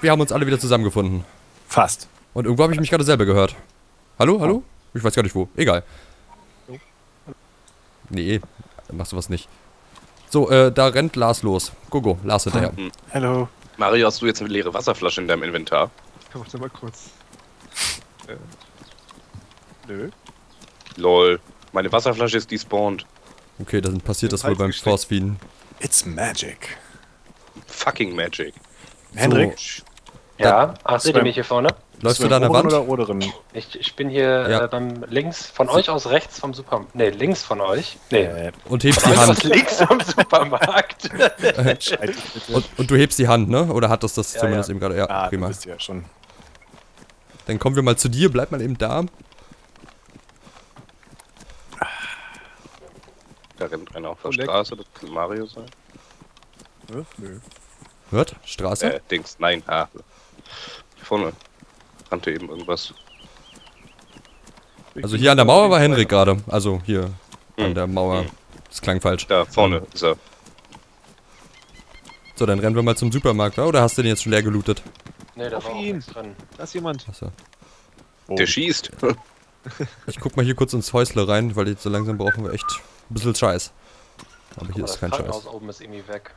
wir haben uns alle wieder zusammengefunden. Fast. Und irgendwo habe ich mich gerade selber gehört. Hallo, hallo? Ich weiß gar nicht wo. Egal. Nee, machst du was nicht. So, äh, da rennt Lars los. Gogo, Lars hinterher. Hallo. Mario, hast du jetzt eine leere Wasserflasche in deinem Inventar? Warte mal kurz. Äh, nö. Lol. Meine Wasserflasche ist despawned. Okay, dann passiert das wohl beim. Force. It's magic. Fucking Magic. Hendrik, Ja, ach, seht ihr beim- mich hier vorne? Läufst du da an der Wand? oder oberen? Ich, ich bin hier Ja. äh, beim links, von euch aus rechts vom Supermarkt. Ne, links von euch. Nee. Äh, Und hebst Von die Hand. links vom Supermarkt. Und, und du hebst die Hand, ne? Oder hat das das Ja, zumindest ja. eben gerade? Ja, ah, du prima. bist ja schon. Dann kommen wir mal zu dir. Bleib mal eben da. Da rennt einer auf der Oh, leck. Straße, das kann Mario sein. Nö? Hört? Straße? Äh, Dings, nein, ah. Hier vorne rannte eben irgendwas. Also hier an der Mauer war Henrik gerade. Also hier an Hm. der Mauer. Das klang falsch. Da vorne ist er. So, dann rennen wir mal zum Supermarkt, oder? Oder hast du den jetzt schon leer gelootet? Ne, da Auf war ihn. drin. Da ist jemand. Achso. Oh. Der schießt. Ich guck mal hier kurz ins Häusle rein, weil jetzt so langsam brauchen wir echt ein bisschen Scheiß. Aber hier ist das kein Scheiß. oben ist irgendwie weg.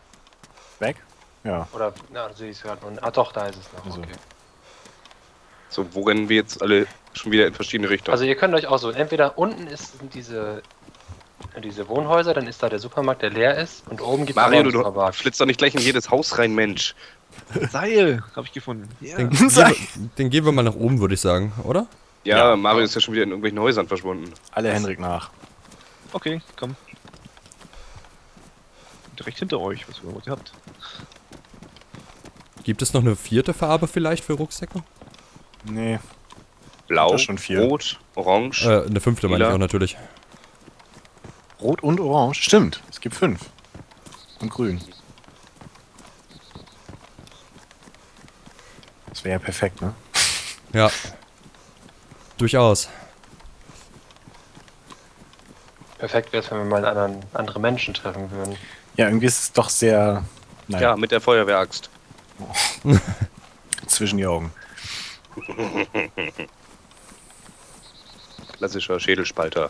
Weg? Ja. Oder, na, sehe ich es gerade. Ah, doch, da ist es noch. Also. Okay. So, wo rennen wir jetzt alle schon wieder in verschiedene Richtungen? Also ihr könnt euch aussuchen. Entweder unten ist, sind diese, diese Wohnhäuser, dann ist da der Supermarkt, der leer ist. Und oben gibt es Mario, einen du, du Supermarkt. flitzt doch nicht gleich in jedes Haus rein, Mensch. Seil habe ich gefunden. Ja. Den, gehen wir, den gehen wir mal nach oben, würde ich sagen, oder? Ja, Ja. Mario ist ja schon wieder in irgendwelchen Häusern verschwunden. Alle Hendrik nach. Okay, komm. Direkt hinter euch, was ihr, was ihr habt. Gibt es noch eine vierte Farbe vielleicht für Rucksäcke? Nee. Blau, Das schon vier. Rot, Orange. Äh, eine fünfte meine ich auch natürlich. Rot und Orange. Stimmt. Es gibt fünf. Und grün. Das wäre ja perfekt, ne? Ja. Durchaus. Perfekt wäre es, wenn wir mal einen anderen, andere Menschen treffen würden. Ja, irgendwie ist es doch sehr. Ja, Naja, mit der Feuerwehraxt. zwischen die Augen. Klassischer Schädelspalter.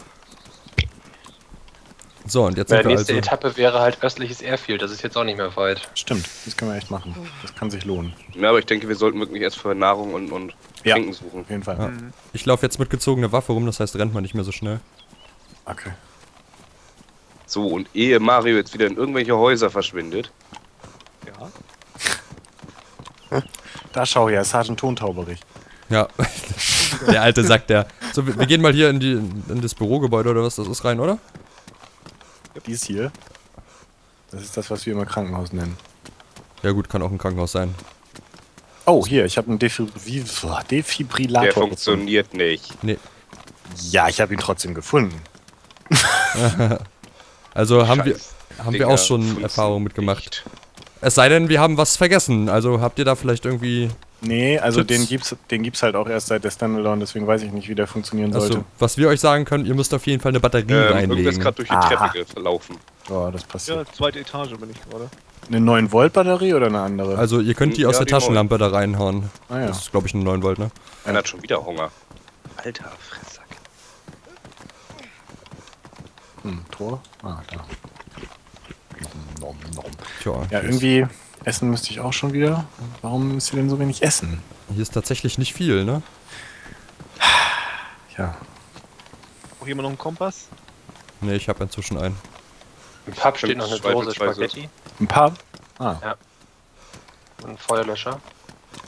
So, und jetzt Die sind wir nächste also... Etappe wäre halt östliches Airfield. Das ist jetzt auch nicht mehr weit. Stimmt, das können wir echt machen. Das kann sich lohnen. Ja, aber ich denke, wir sollten wirklich erst für Nahrung und, und Ja. Trinken suchen. Auf jeden Fall. Ja. Ich laufe jetzt mit gezogener Waffe rum, das heißt, rennt man nicht mehr so schnell. Okay. So, und ehe Mario jetzt wieder in irgendwelche Häuser verschwindet, Ja. Da schau her, Sergeant Tontauberich. Ja. der alte sagt der. So, wir, wir gehen mal hier in, die, in das Bürogebäude oder was das ist rein, oder? Dies hier. Das ist das, was wir immer Krankenhaus nennen. Ja gut, kann auch ein Krankenhaus sein. Oh, hier, ich habe einen Defib Defibrillator. der gefunden. funktioniert nicht. Nee. Ja, ich habe ihn trotzdem gefunden. Also haben wir, Scheiß haben wir auch schon Erfahrungen mitgemacht. Es sei denn, wir haben was vergessen. Also habt ihr da vielleicht irgendwie. Nee, also Tipps? den gibt's, den gibt's halt auch erst seit der Standalone, deswegen weiß ich nicht, wie der funktionieren sollte. Also, was wir euch sagen können, ihr müsst auf jeden Fall eine Batterie Ähm, irgendwas reinlegen. gerade durch die Aha. Treppe verlaufen. Ja, das passiert. Ja, zweite Etage bin ich gerade. Eine 9 Volt Batterie oder eine andere? Also ihr könnt die Ja, aus der die Taschenlampe da reinhauen. ah ja. Das ist glaube ich eine 9 Volt, ne? Einer hat schon wieder Hunger. Alter Fressack. Hm, Tor? Ah, da. Nom, nom. Tja. Ja, irgendwie essen müsste ich auch schon wieder. Warum müsst ihr denn so wenig essen? Hier ist tatsächlich nicht viel, ne? Ja. Auch jemand noch einen Kompass? Ne, ich habe inzwischen einen. Im Pub steht noch eine Dose. Spaghetti Ein paar? Ah, und ein Feuerlöscher.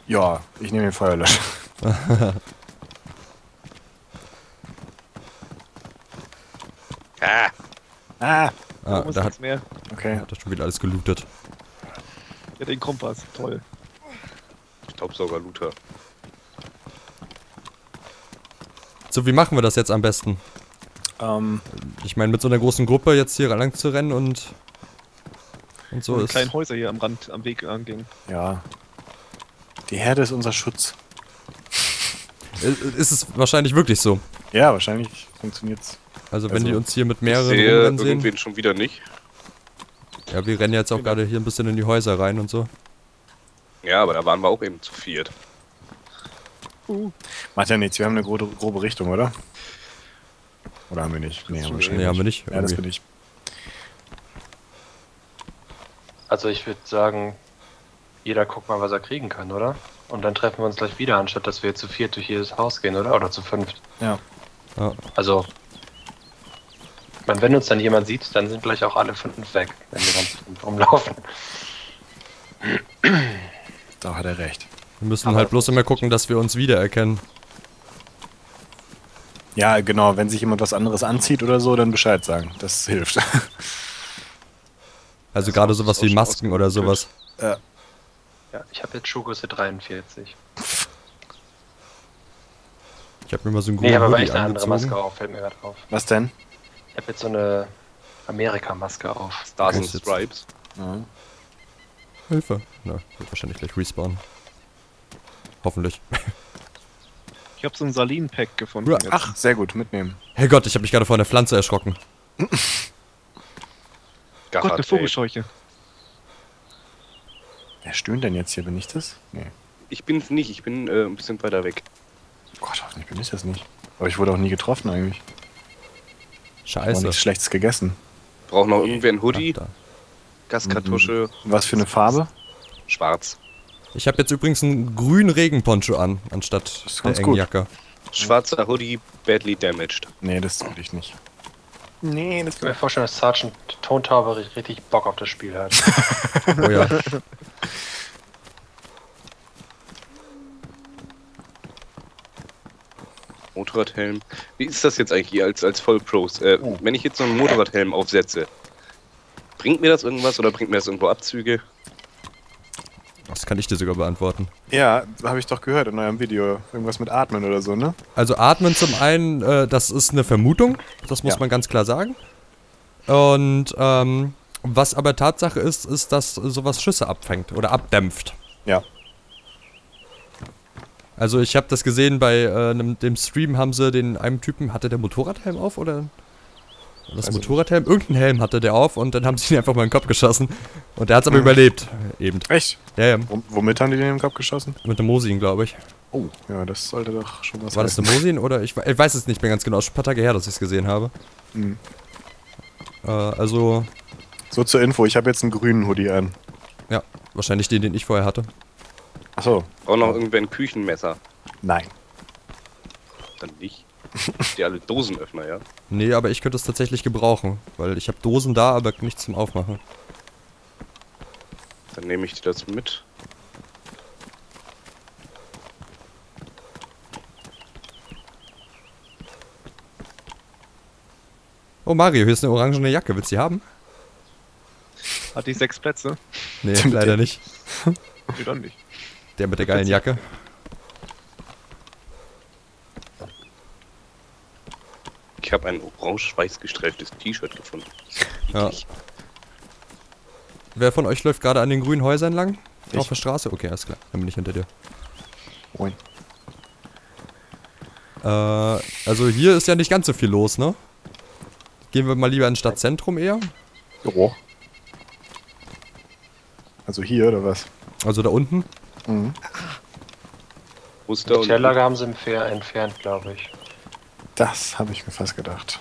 ja, ich nehme den Feuerlöscher. Ah, Ah, Ah, da hat, mehr? okay. hat er schon wieder alles gelootet. Ja, den Kompass. Toll. Staubsauger-Looter. So, wie machen wir das jetzt am besten? Ähm, Ich meine, mit so einer großen Gruppe jetzt hier lang zu rennen und. Und so ist. kleinen Häuser hier am Rand, am Weg angehen. ja. Die Herde ist unser Schutz. Äh, Ist es wahrscheinlich wirklich so. Ja, wahrscheinlich funktioniert's. Also, wenn Also, die uns hier mit Ich mehreren sehe rumrennen sehen. irgendwen schon wieder nicht. Ja, wir rennen jetzt auch gerade hier ein bisschen in die Häuser rein und so. Ja, aber da waren wir auch eben zu viert. Macht ja nichts, wir haben eine grobe, grobe Richtung, oder? Oder haben wir nicht? Nee, haben wir Nee, haben wir nicht. Ja, das irgendwie. bin ich. Also ich würde sagen, jeder guckt mal, was er kriegen kann, oder? Und dann treffen wir uns gleich wieder, anstatt dass wir zu viert durch jedes Haus gehen, oder? Oder zu fünft. Ja. Ja. Also, ich meine, wenn uns dann jemand sieht, dann sind gleich auch alle fünf weg, wenn wir fünf rumlaufen. Da hat er recht. Wir müssen Aber halt bloß immer gucken, dass wir uns wiedererkennen. Ja, genau, wenn sich jemand was anderes anzieht oder so, dann Bescheid sagen. Das hilft. Also gerade sowas wie Masken oder sowas. Ja, ich habe jetzt Schuhgröße 43. Ich habe mir mal so einen Nee, ich grünen habe aber Hoodie echt eine andere Maske auf, fällt mir gerade auf. Was denn? Ich habe jetzt so eine Amerika-Maske auf. Stars and Stripes. Ja. Hilfe. Na, wird wahrscheinlich gleich respawnen. Hoffentlich. Ich habe so ein Salin-Pack gefunden. Ja. Ach, sehr gut, mitnehmen. Herrgott, ich habe mich gerade vor einer Pflanze erschrocken. Gott, eine. Vogelscheuche. Wer stöhnt denn jetzt hier? Bin ich das? Nee. Ich bin's nicht, ich bin äh, ein bisschen weiter weg. Gott, hoffentlich bin ich das nicht. Aber ich wurde auch nie getroffen eigentlich. Ich habe Scheiße. nichts Schlechtes gegessen. Braucht noch irgendwer ein Hoodie. Gaskartusche, Was für eine Farbe? schwarz. Ich habe jetzt übrigens einen grünen Regenponcho an, anstatt Das ist der ganz engen gut. Jacke. Schwarzer Hoodie, badly damaged. Nee, das will ich nicht. Nee, das Ich kann mir vorstellen, dass Sergeant Tontaube richtig Bock auf das Spiel hat. Oh ja. Motorradhelm. Wie ist das jetzt eigentlich hier als, als Vollpros? Äh, Oh. Wenn ich jetzt so einen Motorradhelm aufsetze, bringt mir das irgendwas oder bringt mir das irgendwo Abzüge? Das kann ich dir sogar beantworten. Ja, habe ich doch gehört in eurem Video. Irgendwas mit Atmen oder so, ne? Also atmen zum einen, äh, das ist eine Vermutung, das muss Ja. man ganz klar sagen. Und ähm, was aber Tatsache ist, ist, dass sowas Schüsse abfängt oder abdämpft. Ja. Also ich habe das gesehen bei äh, einem, dem Stream haben sie den einem Typen, hatte der Motorradhelm auf oder? War Das ich Motorradhelm? Irgendeinen Helm hatte der auf und dann haben sie ihn einfach mal in den Kopf geschossen. Und der hat's aber Mhm. überlebt. Eben. Echt? Ja, ja. Wom- Womit haben die den im Kopf geschossen? Mit dem Mosin, glaube ich. Oh, ja, das sollte doch schon was War das eine Mosin oder? Ich, ich weiß es nicht mehr ganz genau. Ist schon ein paar Tage her, dass ich es gesehen habe. Mhm. Äh, also So zur Info, ich habe jetzt einen grünen Hoodie an. wahrscheinlich den, den ich vorher hatte. Achso, Auch noch irgendwer ein Küchenmesser. nein. Dann nicht. Die alle Dosenöffner, ja. Nee, aber ich könnte es tatsächlich gebrauchen, weil ich habe Dosen da, aber nichts zum Aufmachen. Dann nehme ich das mit. Oh Mario, hier ist eine orangene Jacke. Willst du die haben? Hat die sechs Plätze? Nee, leider der- nicht. Nee, dann nicht. Der mit der geilen Jacke. Ich habe ein orange-weiß gestreiftes T-Shirt gefunden. Ja. Wer von euch läuft gerade an den grünen Häusern lang? Ich. Auf der Straße? Okay, alles klar. Dann bin ich hinter dir. Moin. Äh, also hier ist ja nicht ganz so viel los, ne? Gehen wir mal lieber ins Stadtzentrum eher. Jo. Also hier oder was? Also da unten. Mhm. Muster und Militärlager haben sie im Fair entfernt, glaube ich. Das habe ich mir fast gedacht.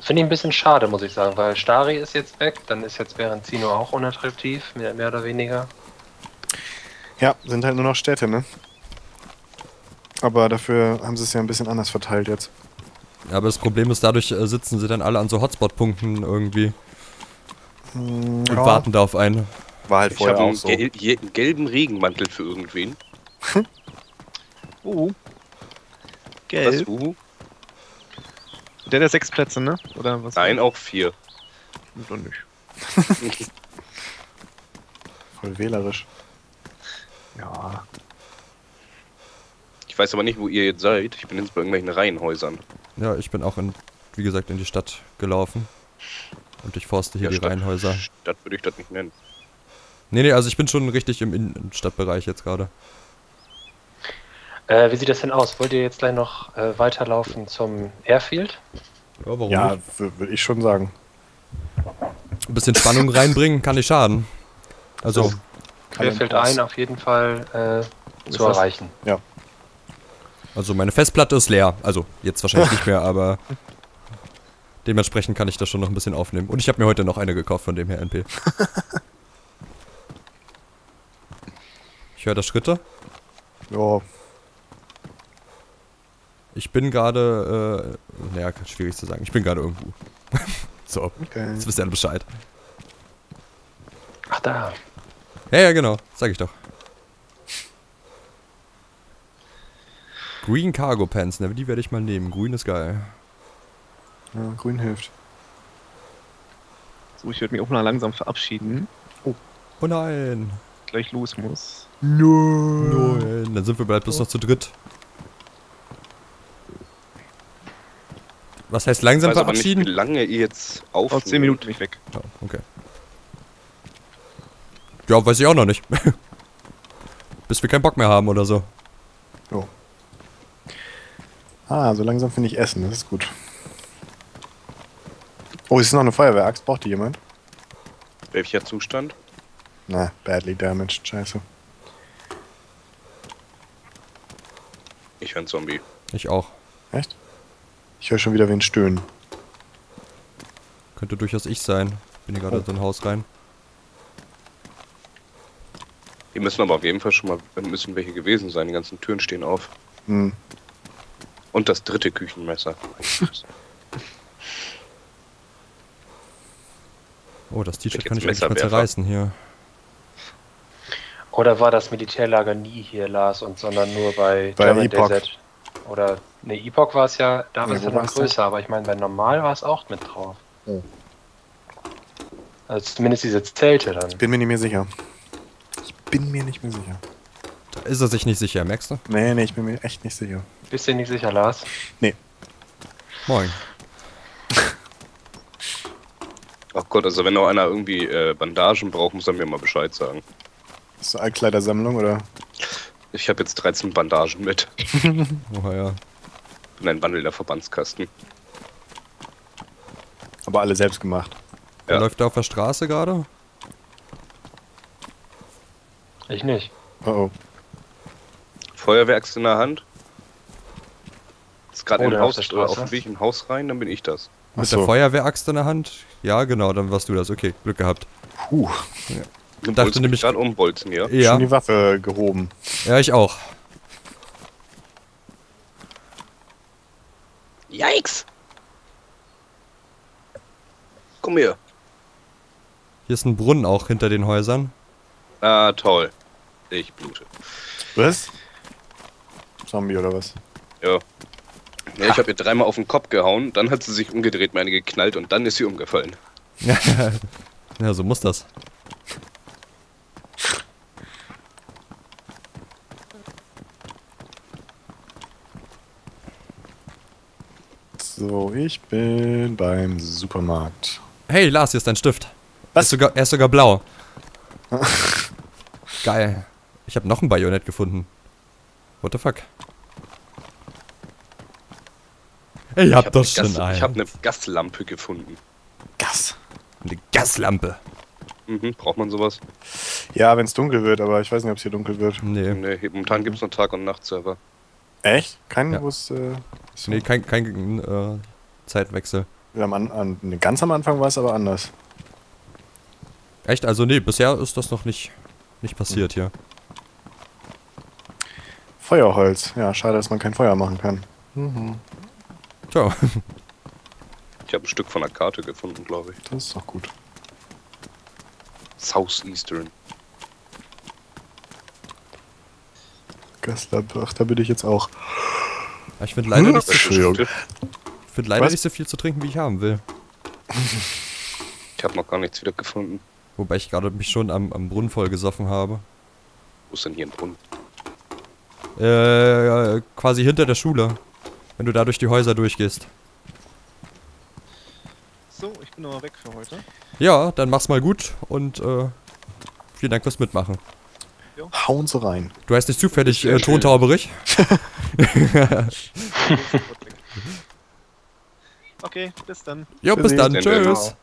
Finde ich ein bisschen schade, muss ich sagen, weil Stari ist jetzt weg, dann ist jetzt Berenzino auch unattraktiv, mehr, mehr oder weniger. Ja, sind halt nur noch Städte, ne? Aber dafür haben sie es ja ein bisschen anders verteilt jetzt. Ja, aber das Problem ist, dadurch äh, sitzen sie dann alle an so Hotspot-Punkten irgendwie und Ja, warten da auf einen. War halt Ich vorher habe auch einen, so. gel einen gelben Regenmantel für irgendwen. Uh. Was? Gelb. Uhu? Der der sechs Plätze, ne? Oder was? Nein, auch vier. Doch nicht. Voll wählerisch. Ja. Ich weiß aber nicht, wo ihr jetzt seid. Ich bin jetzt bei irgendwelchen Reihenhäusern. Ja, ich bin auch in, wie gesagt, in die Stadt gelaufen. Und ich forste hier Ja, die Stadt- Reihenhäuser. Stadt würde ich das nicht nennen. Nee, nee, also ich bin schon richtig im Innenstadtbereich jetzt gerade. Äh, wie sieht das denn aus? Wollt ihr jetzt gleich noch äh, weiterlaufen zum Airfield? Ja, warum Ja, würde ich schon sagen. Ein bisschen Spannung reinbringen kann nicht schaden. Also, Querfeld ein auf jeden Fall äh, zu das- erreichen. also meine Festplatte ist leer. Also, jetzt wahrscheinlich nicht mehr, aber dementsprechend kann ich das schon noch ein bisschen aufnehmen. Und ich habe mir heute noch eine gekauft von dem her NP. Ich höre da Schritte. Ja, Ich bin gerade, äh, naja, schwierig zu sagen. Ich bin gerade irgendwo. so, okay. jetzt wisst ihr alle Bescheid. Ach da. Ja, ja, genau. Sag ich doch. Green Cargo Pants, ne? Die werde ich mal nehmen. Grün ist geil. Ja, grün hilft. So, ich würde mich auch mal langsam verabschieden. Oh nein. Gleich los muss. Nein. Dann sind wir bald bloß noch zu dritt. Was heißt Ich langsam weiß aber nicht, wie verabschieden? lange ihr jetzt Auf aufnehmt. 10 Minuten bin ich weg. Oh, okay. Ja, weiß ich auch noch nicht. Bis wir keinen Bock mehr haben oder so. Ah, so langsam finde ich Essen, das ist gut. Oh, es ist noch eine Feuerwehraxt. Braucht die jemand? Welcher Zustand? Na, badly damaged, scheiße. Ich höre einen Zombie. Ich auch. Echt? Ich höre schon wieder wen stöhnen. Könnte durchaus ich sein. Bin hier gerade Oh. in so ein Haus rein. Die müssen aber auf jeden Fall schon mal müssen welche gewesen sein. Die ganzen Türen stehen auf. Hm. Und das dritte Küchenmesser. Oh, das T-Shirt kann ich eigentlich mal zerreißen hier. Oder war das Militärlager nie hier, Lars, und sondern nur bei, Bei German Epoch. DZ? Oder, ne, Epoch war es ja, da war Nee, es ja noch größer, aber ich meine, bei Normal war es auch mit drauf. Oh. Also zumindest diese Zelte dann. Bin mir nicht mehr sicher. Ich bin mir nicht mehr sicher. Da ist er sich nicht sicher, merkst du? Nee, nee, ich bin mir echt nicht sicher. Bist du nicht sicher, Lars? Moin. Ach Gott, also wenn noch einer irgendwie äh, Bandagen braucht, muss er mir mal Bescheid sagen. Ist so Altkleidersammlung oder? Ich habe jetzt 13 Bandagen mit. Oh ja. Bin ein wandelnder Verbandskasten. Aber alle selbst gemacht. Wer Ja. läuft da auf der Straße gerade? Ich nicht. Oh oh. Feuerwerks in der Hand. Ist gerade Oh, in der ein auf Haus, der äh, Straße? auf dem Weg in ein Haus rein, dann bin ich das. Mit Achso. der Feuerwehraxt in der Hand? Ja, genau, dann warst du das. Okay, Glück gehabt. Puh. Du dachte nämlich- gerade umbolzen, ja? Ja, Schon die Waffe gehoben. ja, ich auch. Yikes! Komm her. Hier ist ein Brunnen auch hinter den Häusern. Ah, toll. Ich blute. Was? Zombie oder was? Ja. ja ich habe ihr dreimal auf den Kopf gehauen, dann hat sie sich umgedreht, meine geknallt und dann ist sie umgefallen. ja, so muss das. So, ich bin beim Supermarkt. Hey, Lars, hier ist dein Stift. Er Was? ist sogar, er ist sogar blau. Geil. Ich habe noch ein Bajonett gefunden. What the fuck? Ich hab ich doch eine schon Gas, ein. Ich habe eine Gaslampe gefunden. Gas. eine Gaslampe. Mhm, braucht man sowas? Ja, wenn es dunkel wird, aber ich weiß nicht, ob es hier dunkel wird. Nee, Nee, momentan gibt es noch Tag- und Nachtserver. Echt? Kein, Ja. wo es. Äh, so- nee kein, kein äh, Zeitwechsel. am an, an, ganz am Anfang war es aber anders. Echt? Also nee, bisher ist das noch nicht, nicht passiert hier. Feuerholz. Ja, schade, dass man kein Feuer machen kann. Mhm. Tja, Ich habe ein Stück von der Karte gefunden, glaube ich. Das ist doch gut. Southeastern. Gaslampe. Ach, da bin ich jetzt auch. Ich finde leider, nicht so, find leider nicht so viel zu trinken, wie ich haben will. Ich habe noch gar nichts wieder gefunden. Wobei ich gerade mich schon am, am Brunnen voll gesoffen habe. Wo ist denn hier ein Brunnen? Äh, quasi hinter der Schule. Wenn du da durch die Häuser durchgehst. So, ich bin aber weg für heute. Ja, dann mach's mal gut und äh, vielen Dank fürs Mitmachen. Hauen sie rein. Du heißt nicht zufällig äh. Tontauberich? Okay, bis dann. Jo, bis Tschüssi. dann. Tschüss.